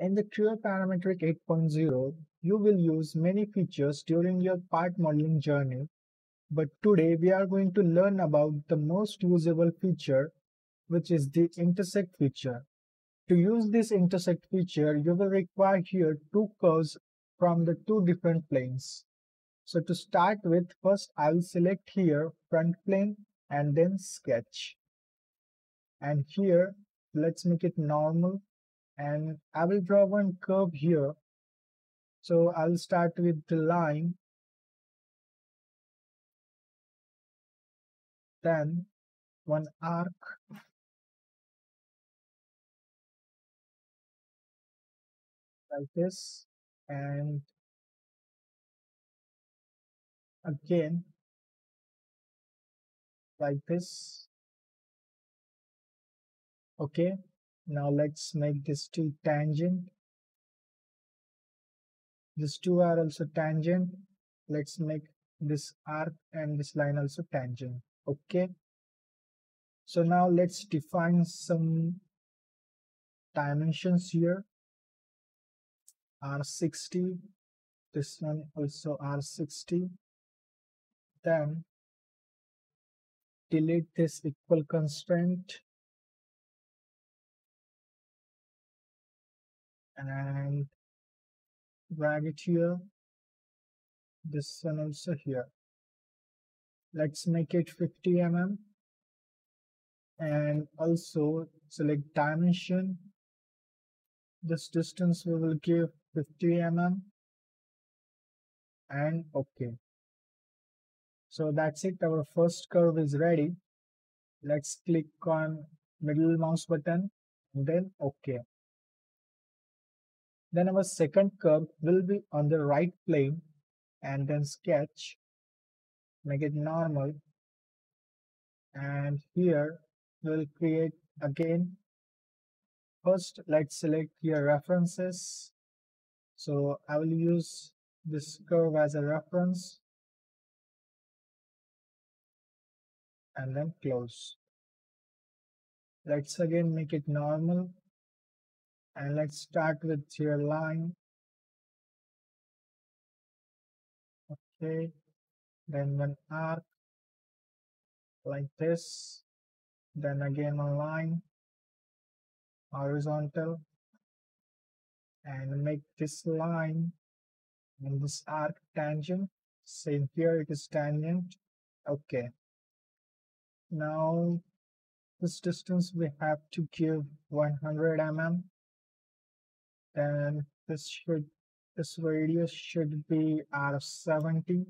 In the Creo Parametric 8.0, you will use many features during your part modeling journey, but today we are going to learn about the most usable feature, which is the intersect feature. To use this intersect feature, you will require here two curves from the two different planes. So to start with, first I will select here front plane and then sketch. And here, let's make it normal and I will draw one curve here. So I'll start with the line, then one arc, like this, and again like this. Okay, now let's make this two tangent. These two are also tangent. Let's make this arc and this line also tangent. Okay. So now let's define some dimensions here. R60, this one also R60. Then delete this equal constraint and drag it here this one also here. Let's make it 50 mm and also select dimension. This distance we will give 50 mm and okay. So that's it. Our first curve is ready. Let's click on middle mouse button then okay then our second curve will be on the right plane and then sketch, make it normal. And here we'll create again. First, let's select here references. So I will use this curve as a reference and then close. Let's again make it normal and let's start with your line. Okay then one arc like this then again a line horizontal and make this line and this arc tangent same here it is tangent okay. Now this distance we have to give 100 mm then this should this radius should be r70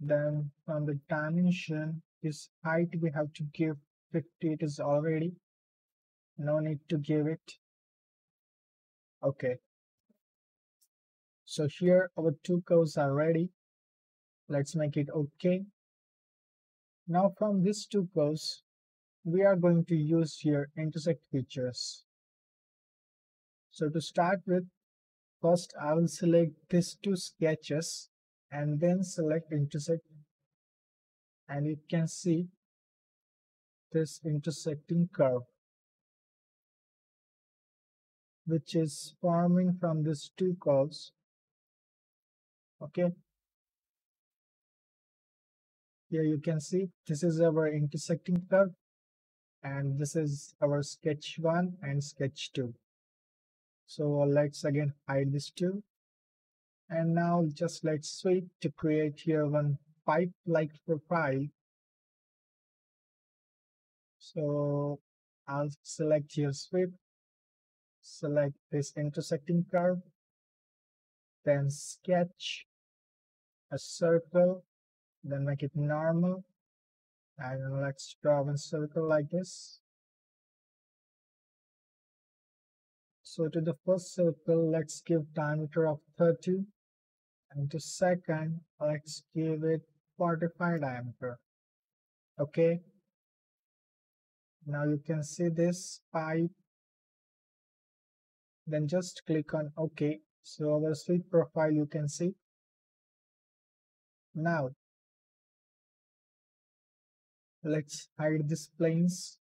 then from the dimension this height we have to give 50 it is already. No need to give it. Okay. So here our two curves are ready. Let's make it okay. Now from these two curves we are going to use here intersect features so to start with, first I will select these two sketches and then select intersect. And you can see this intersecting curve which is forming from these two curves. Okay? Here you can see this is our intersecting curve and this is our sketch 1 and sketch 2 so let's again hide this too. And now just let's sweep to create here one pipe-like profile. So I'll select here sweep, select this intersecting curve, then sketch a circle, then make it normal. And let's draw one circle like this. So to the first circle, let's give diameter of 30 and to second, let's give it 45 diameter. Okay. Now you can see this pipe. Then just click on OK. So our sweep profile you can see. Now, let's hide these planes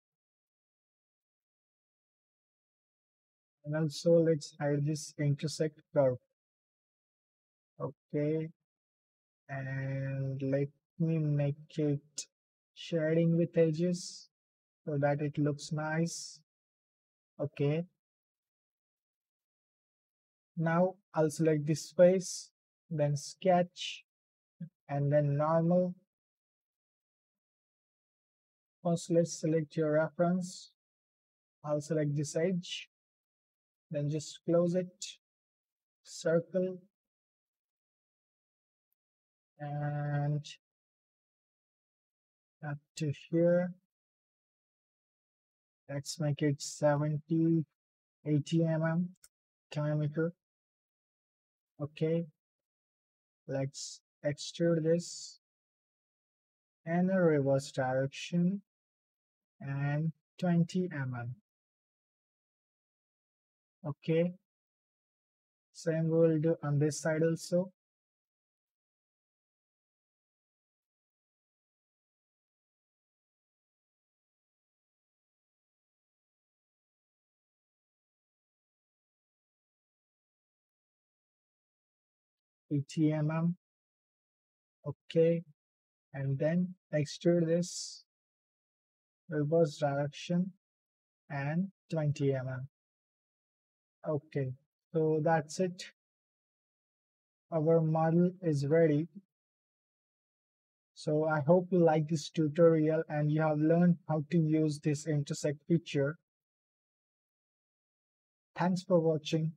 And also let's hide this intersect curve. Okay. And let me make it shading with edges so that it looks nice. Okay. Now I'll select this face, then sketch, and then normal. First, let's select your reference. I'll select this edge, then just close it, circle, and up to here. Let's make it 70, 80 mm diameter. Okay, let's extrude this in a reverse direction and 20 mm. Okay, same we will do on this side also. Eighty mm. Okay, and then extrude this reverse direction and 20 mm. Okay, so that's it. Our model is ready. So I hope you like this tutorial and you have learned how to use this intersect feature. Thanks for watching.